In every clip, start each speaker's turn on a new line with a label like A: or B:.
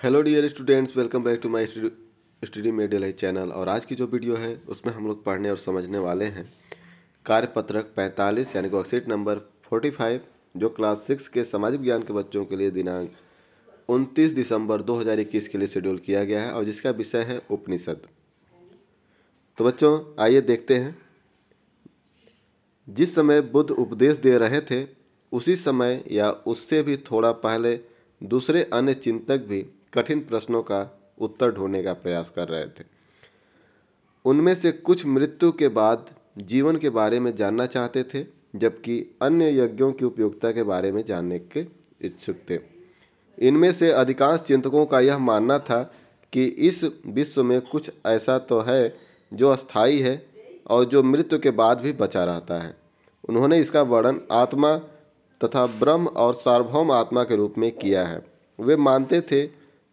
A: Hello dear students, welcome back to my study medial I channel. और आज की जो वीडियो है, उसमें हम लोग पढ़ने और समझने वाले हैं। कार्यपत्रक 45 यानी वर्कशीट नंबर 45 जो क्लास सिक्स के सामाजिक ज्ञान के बच्चों के लिए दिनांक 29 दिसंबर 2021 के लिए शेड्यूल किया गया है, और जिसका विषय है उपनिषद। तो बच्चों, आइए देखते हैं। जिस समय बुद्ध उपदेश दे रहे थे, उसी समय या उससे भी थोड़ा पहले दूसरे अन्य चिंतक भी कठिन प्रश्नों का उत्तर ढूँढने का प्रयास कर रहे थे। उनमें से कुछ मृत्यु के बाद जीवन के बारे में जानना चाहते थे, जबकि अन्य यज्ञों की उपयोगिता के बारे में जानने के इच्छुक थे। इनमें से अधिकांश चिंतकों का यह मानना था कि इस विश्व में कुछ ऐसा तो है जो अस्थाई है और जो मृत्यु के बाद भी बचा रहता है। उन्होंने इसका वर्णन आत्मा तथा ब्रह्म और सार्वभौम आत्मा के रूप में किया है। वे मानते थे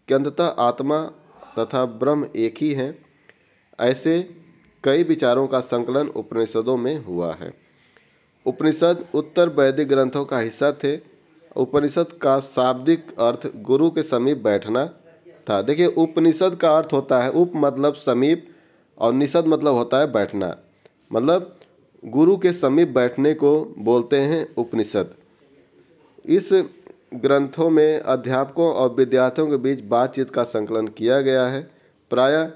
A: कि अंततः आत्मा तथा ब्रह्म एक ही हैं, ऐसे कई विचारों का संकलन उपनिषदों में हुआ है। उपनिषद उत्तर वैदिक ग्रंथों का हिस्सा थे। उपनिषद का शाब्दिक अर्थ गुरु के समीप बैठना था। देखिए, उपनिषद का अर्थ होता है उप मतलब समीप और निषद मतलब होता है बैठना। मतलब गुरु के समीप बैठने को बोलते हैं उपनिषद। इस ग्रंथों में अध्यापकों और विद्यार्थियों के बीच बातचीत का संकलन किया गया है। प्रायः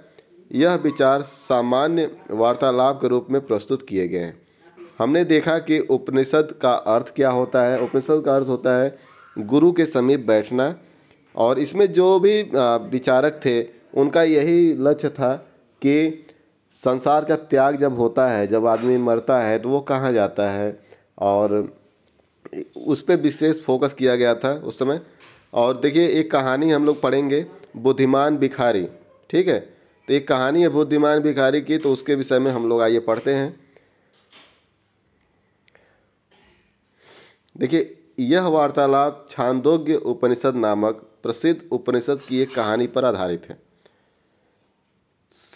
A: यह विचार सामान्य वार्तालाप के रूप में प्रस्तुत किए गए हैं। हमने देखा कि उपनिषद का अर्थ क्या होता है? उपनिषद का अर्थ होता है, गुरु के समीप बैठना। और इसमें जो भी विचारक थे, उनका यही लक्ष्य था कि संसार का त्याग जब होता है, जब आदमी मरता है तो वो कहाँ जाता है? और उस पर विशेष फोकस किया गया था उस समय। और देखिए, एक कहानी हम लोग पढ़ेंगे, बुद्धिमान भिखारी। ठीक है? तो एक कहानी है बुद्धिमान भिखारी की तो उसके विषय में हम लोग आइए पढ़ते हैं। देखिए, यह वार्तालाप छांदोग्य उपनिषद नामक प्रसिद्ध उपनिषद की एक कहानी पर आधारित है।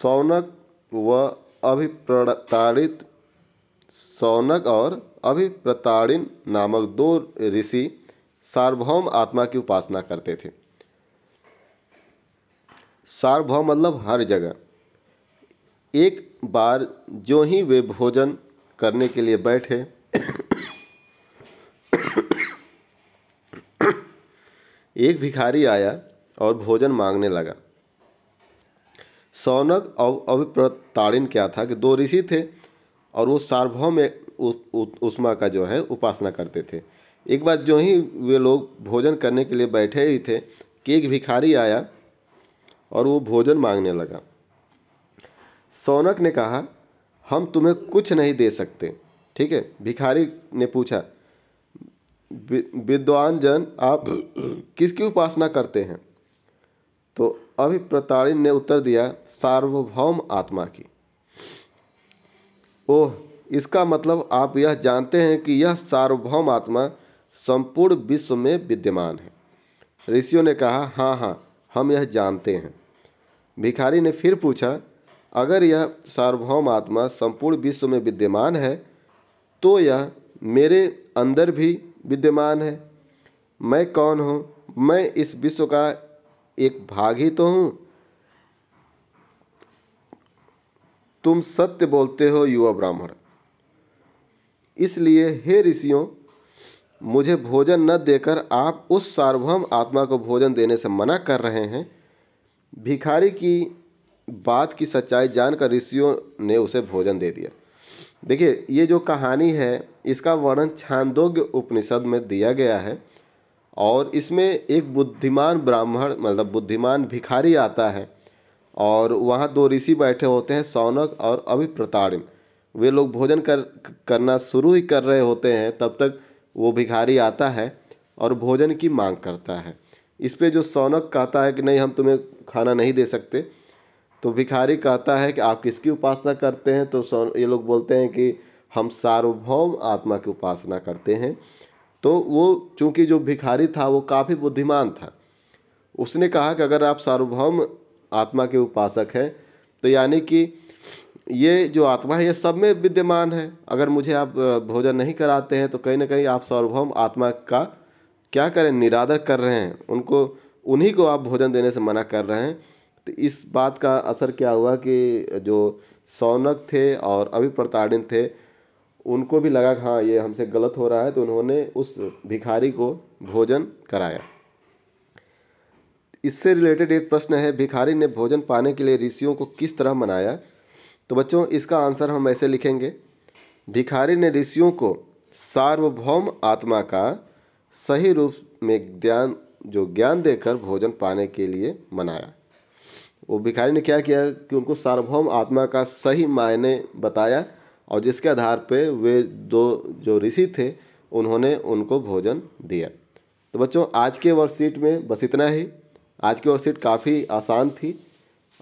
A: सौनक व अभिप्रताड़ित सौनक और अभिप्रताड़िन नामक दो ऋषि सार्वभौम आत्मा की उपासना करते थे। सार्वभौम मतलब हर जगह। एक बार जो ही वे भोजन करने के लिए बैठे, एक भिखारी आया और भोजन मांगने लगा। सौनक और अभिप्रताड़िन क्या था कि दो ऋषि थे और वो सार्वभौम उष्मा का जो है, उपासना करते थे। एक बार जो ही वे लोग भोजन करने के लिए बैठे ही थे कि एक भिखारी आया और वो भोजन मांगने लगा। सौनक ने कहा, हम तुम्हें कुछ नहीं दे सकते। ठीक है? भिखारी ने पूछा विद्वान जन आप किसकी उपासना करते हैं? तो अभी प्रताड़िन ने उत्तर दिया, सार्वभौम आत्मा की। ओह, इसका मतलब आप यह जानते हैं कि यह सार्वभौम आत्मा संपूर्ण विश्व में विद्यमान है। ऋषियों ने कहा हाँ हाँ हम यह जानते हैं। भिखारी ने फिर पूछा, अगर यह सार्वभौम आत्मा संपूर्ण विश्व में विद्यमान है तो यह मेरे अंदर भी विद्यमान है। मैं कौन हूँ? मैं इस विश्व का एक भाग ही तो हूँ तुम सत्य बोलते हो, युवा ब्राह्मण। इसलिए, हे ऋषियों, मुझे भोजन न देकर आप उस सार्वभौम आत्मा को भोजन देने से मना कर रहे हैं। भिखारी की बात की सच्चाई जानकर ऋषियों ने उसे भोजन दे दिया। देखिए, ये जो कहानी है, इसका वर्णन छांदोग्य उपनिषद में दिया गया है और इसमें एक बुद्धिमान ब्राह्मण मतलब बुद्धिमान भिखारी आता है। और वहाँ दो ऋषि बैठे होते हैं, सौनक और अभिप्रताड़िन वे लोग भोजन कर, करना शुरू ही कर रहे होते हैं, तब तक वो भिखारी आता है और भोजन की मांग करता है। इस पे जो सौनक कहता है कि नहीं, हम तुम्हें खाना नहीं दे सकते तो भिखारी कहता है कि आप किसकी उपासना करते हैं? तो सौन, ये लोग बोलते हैं कि हम सार्वभौम आत्मा की उपासना करते हैं। तो वो, चूँकि जो भिखारी था, वो काफ़ी बुद्धिमान था। उसने कहा कि अगर आप सार्वभौम आत्मा के उपासक हैं। तो यानी कि ये जो आत्मा है, ये सब में विद्यमान है। अगर मुझे आप भोजन नहीं कराते हैं तो कहीं ना कहीं आप सार्वभौम आत्मा का क्या करें? निरादर कर रहे हैं। उनको, उन्हीं को आप भोजन देने से मना कर रहे हैं। तो इस बात का असर क्या हुआ कि जो सौनक थे और अभी प्रताड़ित थे, उनको भी लगा कि हाँ ये हमसे गलत हो रहा है। तो उन्होंने उस भिखारी को भोजन कराया। इससे रिलेटेड एक प्रश्न है, भिखारी ने भोजन पाने के लिए ऋषियों को किस तरह मनाया? तो बच्चों, इसका आंसर हम ऐसे लिखेंगे। भिखारी ने ऋषियों को सार्वभौम आत्मा का सही रूप में ज्ञान, जो ज्ञान देकर भोजन पाने के लिए मनाया। वो भिखारी ने क्या किया कि उनको सार्वभौम आत्मा का सही मायने बताया और जिसके आधार पे वे दो, जो ऋषि थे, उन्होंने उनको भोजन दिया। तो बच्चों, आज के वर्कशीट में बस इतना ही। आज की वर्कशीट काफ़ी आसान थी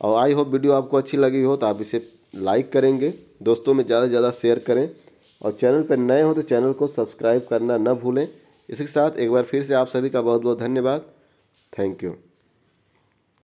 A: और आई होप वीडियो आपको अच्छी लगी हो तो आप इसे लाइक करेंगे, दोस्तों में ज़्यादा से ज़्यादा शेयर करें और चैनल पर नए हो तो चैनल को सब्सक्राइब करना न भूलें। इसके साथ एक बार फिर से आप सभी का बहुत बहुत धन्यवाद। Thank you.